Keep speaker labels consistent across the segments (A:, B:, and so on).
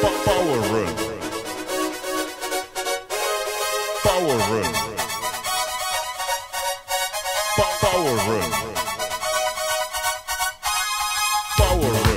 A: Power room. Power room. Power room. Power.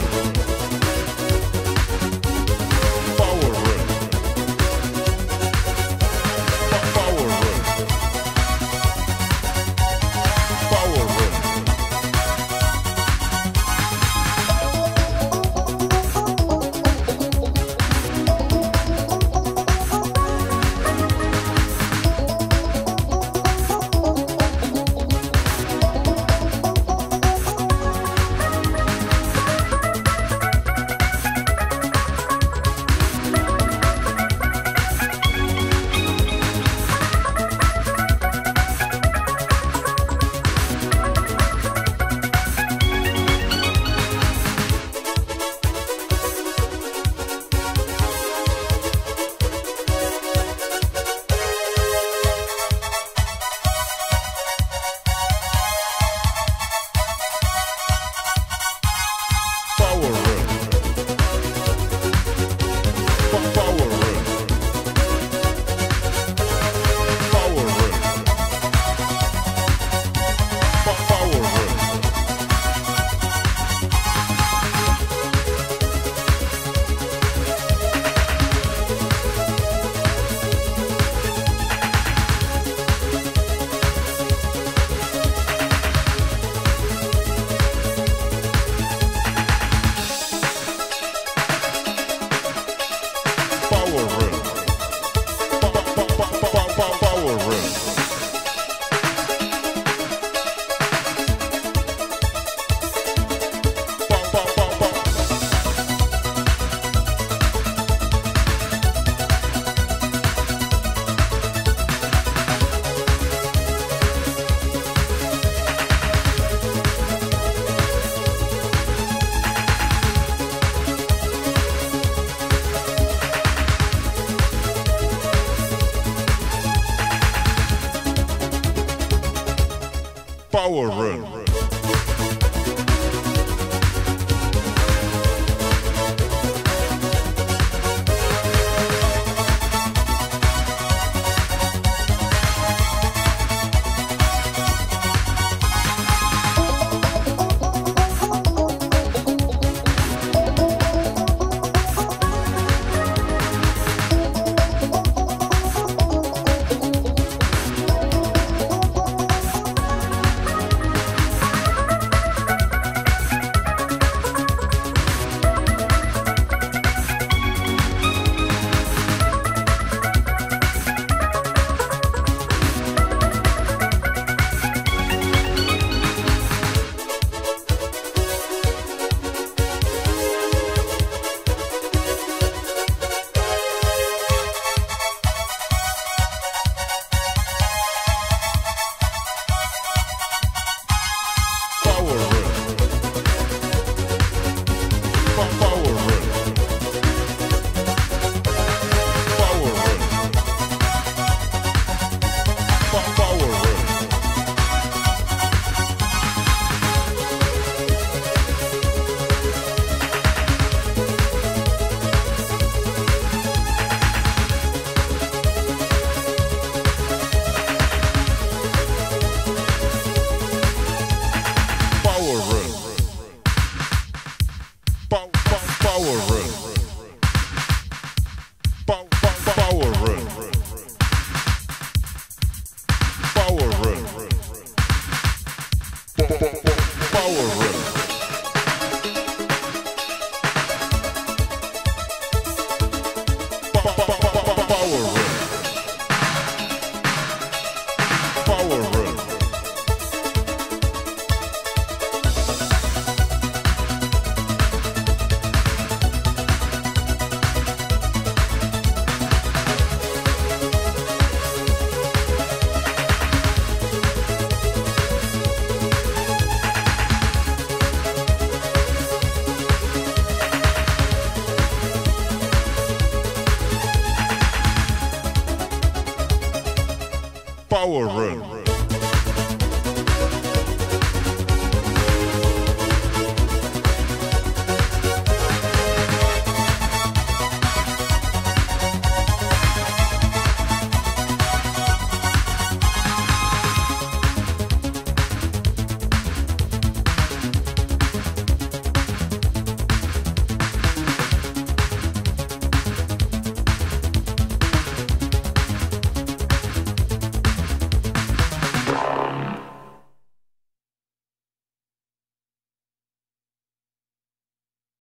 A: power, power Power Run.